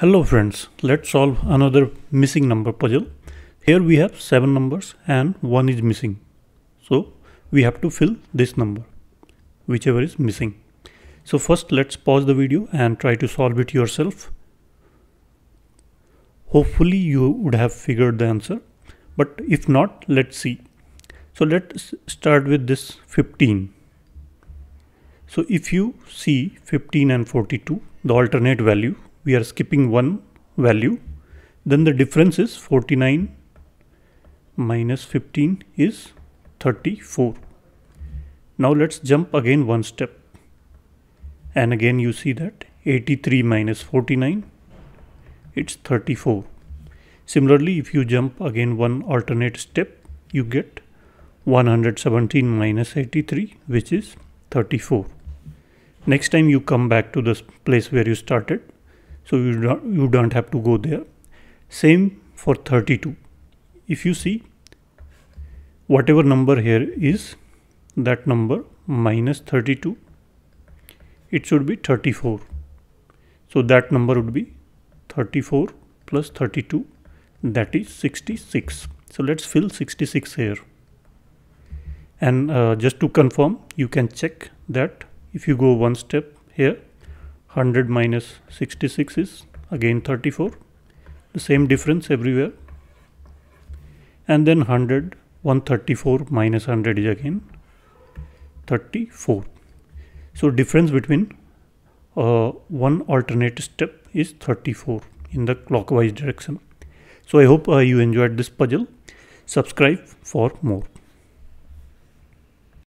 Hello friends, let's solve another missing number puzzle. Here we have 7 numbers and 1 is missing. So we have to fill this number, whichever is missing. So first let's pause the video and try to solve it yourself. Hopefully you would have figured the answer, but if not, let's see. So let's start with this 15. So if you see 15 and 42, the alternate value, we are skipping one value, then the difference is 49 minus 15 is 34. Now let's jump again one step. And again you see that 83 minus 49, it's 34. Similarly, if you jump again one alternate step, you get 117 minus 83, which is 34 next time you come back to the place where you started so you don't, you don't have to go there. Same for 32 if you see whatever number here is that number minus 32 it should be 34 so that number would be 34 plus 32 that is 66 so let's fill 66 here. And uh, just to confirm you can check that if you go one step here 100 minus 66 is again 34 the same difference everywhere. And then 100 134 minus 100 is again 34 so difference between uh, one alternate step is 34 in the clockwise direction. So i hope uh, you enjoyed this puzzle. Subscribe for more